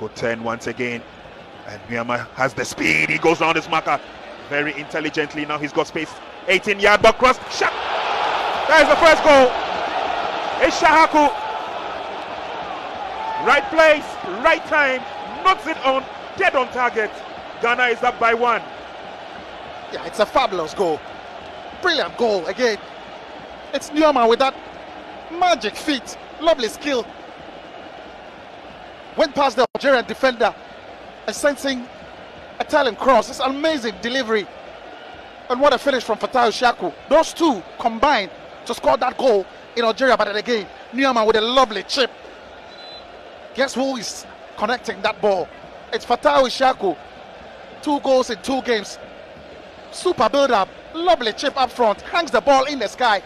Good turn once again. And Myanmar has the speed. He goes round his marker very intelligently. Now he's got space. 18 yard back cross. Shot. That is the first goal. It's Shahaku. Right place, right time. Knocks it on. Dead on target. Ghana is up by one. Yeah, it's a fabulous goal. Brilliant goal again. It's Newman with that magic feet, lovely skill. Went past the Algerian defender and sensing a talent cross. It's amazing delivery. And what a finish from Fatawu Issahaku. Those two combined to score that goal in Algeria. But again, Newman with a lovely chip. Guess who is connecting that ball? It's Fatawu Issahaku. Two goals in two games. Super build up. Lovely chip up front. Hangs the ball in the sky.